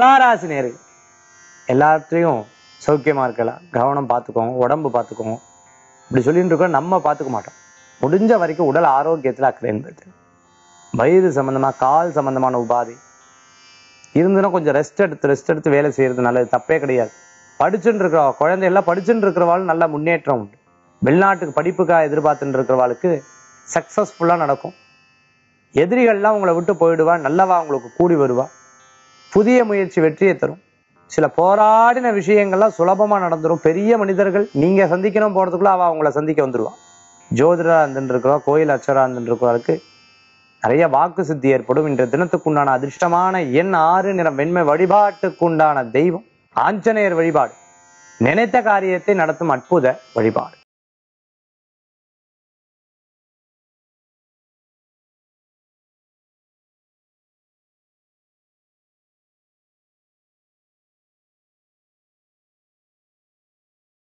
துளாராசி நேரு எல்லாத்தையும் சௌக்கியமா இருக்கலாம். கவனம் பார்த்துக்கோங்க உடம்பு பார்த்துக்கோங்க. இப்படி சொல்லிட்டு இருக்கோம் நம்ம பார்த்துக்க மாட்டோம். முடிஞ்ச வரைக்கும் உடல் ஆரோக்கியத்தில் அக்கறை என்பது. வயது சம்பந்தமா கால் சம்பந்தமான உபாதி. இருந்துன்னா கொஞ்சம் ரெஸ்ட் எடுத்து ரெஸ்ட் எடுத்து வேலை செய்யறது நல்லது. தப்பே கிடையாது. படிச்சுட்டு இருக்கிற குழந்தை எல்லாம் படிச்சுட்டு இருக்கிறவாள் நல்ல முன்னேற்றம் உண்டு. வெளிநாட்டுக்கு படிப்புக்காக எதிர்பார்த்துட்டு இருக்கிறவாளுக்கு சக்சஸ்ஃபுல்லா நடக்கும். எதிரிகள்லாம் உங்களை விட்டு போயிடுவா நல்லவா உங்களுக்கு கூடி வருவா. புதிய முயற்சி வெற்றியை தரும். சில போராடின விஷயங்கள்லாம் சுலபமா நடந்துடும் பெரிய மனிதர்கள் நீங்க சந்திக்கணும் போறதுக்குள்ள அவ அவங்கள சந்திக்க வந்துடுவான் ஜோதிடரா இருந்துட்டு கோயில் அச்சராக இருந்துட்டு நிறைய வாக்கு சித்தி ஏற்படும். இன்றைய தினத்துக்குண்டான அதிர்ஷ்டமான எண் ஆறு நிறம் வெண்மை வழிபாட்டுக்குண்டான தெய்வம். ஆஞ்சநேயர் வழிபாடு. நினைத்த காரியத்தை நடத்தும் அற்புத வழிபாடு.